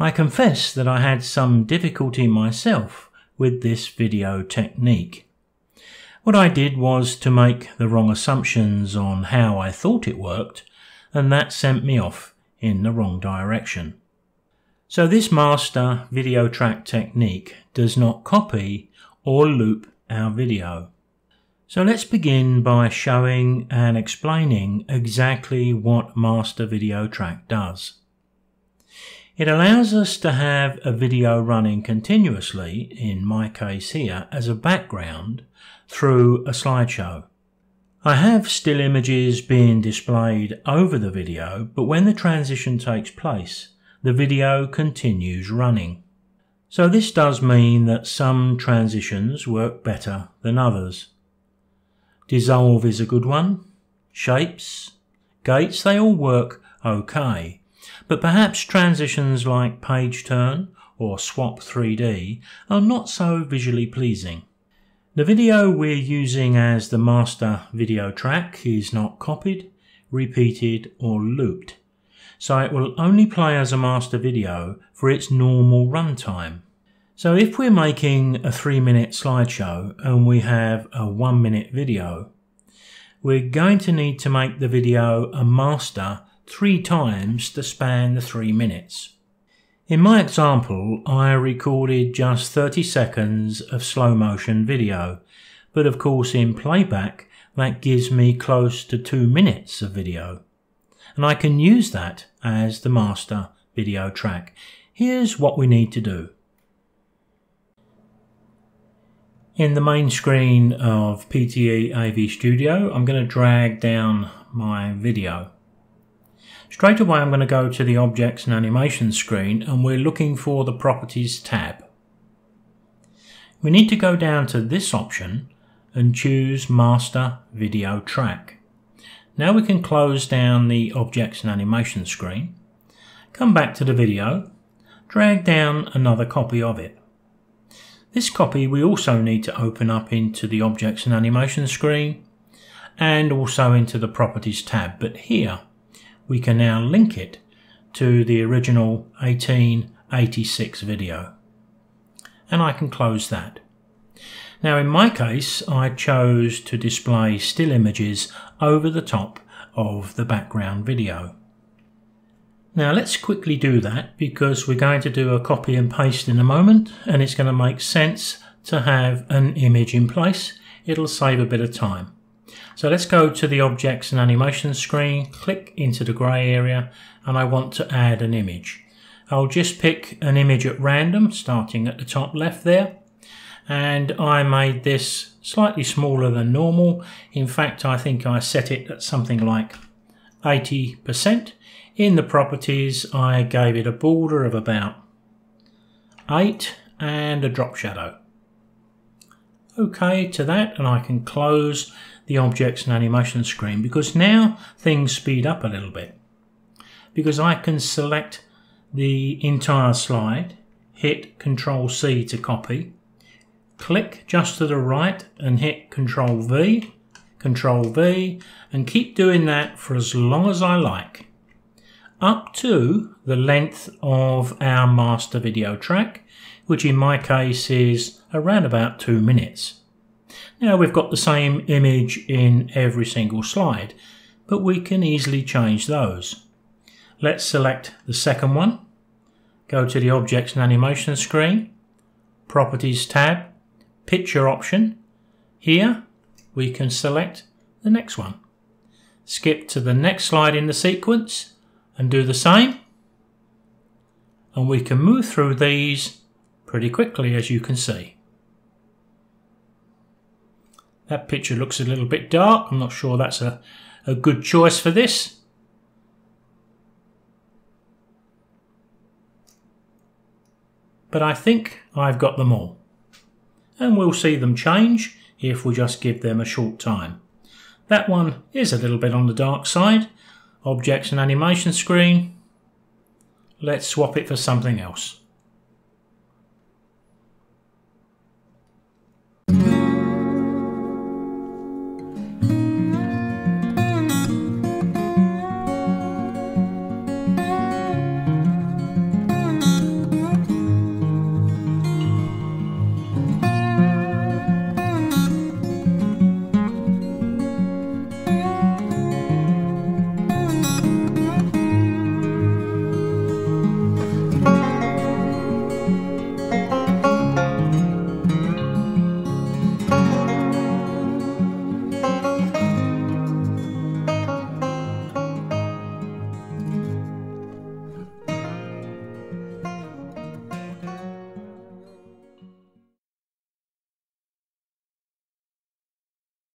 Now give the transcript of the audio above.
I confess that I had some difficulty myself with this video technique. What I did was to make the wrong assumptions on how I thought it worked, and that sent me off in the wrong direction. So this master video track technique does not copy or loop our video. So let's begin by showing and explaining exactly what master video track does. It allows us to have a video running continuously, in my case here, as a background through a slideshow. I have still images being displayed over the video, but when the transition takes place, the video continues running. So this does mean that some transitions work better than others. Dissolve is a good one. Shapes, gates, they all work okay. But perhaps transitions like page turn or swap 3D are not so visually pleasing. The video we're using as the master video track is not copied, repeated or looped, so it will only play as a master video for its normal runtime. So if we're making a three minute slideshow and we have a one minute video, we're going to need to make the video a master three times to span the three minutes. In my example, I recorded just 30 seconds of slow motion video, but of course in playback that gives me close to two minutes of video. And I can use that as the master video track. Here's what we need to do. In the main screen of PTE AV Studio, I'm going to drag down my video. Straight away I'm going to go to the Objects and Animation screen and we're looking for the Properties tab. We need to go down to this option and choose Master Video Track. Now we can close down the Objects and Animation screen, come back to the video, drag down another copy of it. This copy we also need to open up into the Objects and Animation screen and also into the Properties tab, but here we can now link it to the original 1886 video. And I can close that. Now in my case, I chose to display still images over the top of the background video. Now let's quickly do that because we're going to do a copy and paste in a moment and it's going to make sense to have an image in place. It'll save a bit of time. So let's go to the objects and animation screen, click into the grey area, and I want to add an image. I'll just pick an image at random, starting at the top left there. And I made this slightly smaller than normal. In fact, I think I set it at something like 80%. In the properties, I gave it a border of about 8 and a drop shadow. OK to that, and I can close the objects and animation screen because now things speed up a little bit. Because I can select the entire slide, hit Control C to copy, click just to the right and hit Control V, Control V, and keep doing that for as long as I like. Up to the length of our master video track, which in my case is around about two minutes. Now we've got the same image in every single slide, but we can easily change those. Let's select the second one, go to the Objects and Animation screen, Properties tab, Picture option. Here we can select the next one. Skip to the next slide in the sequence and do the same. And we can move through these pretty quickly as you can see. That picture looks a little bit dark. I'm not sure that's a, a good choice for this. But I think I've got them all. And we'll see them change if we just give them a short time. That one is a little bit on the dark side. Objects and animation screen. Let's swap it for something else.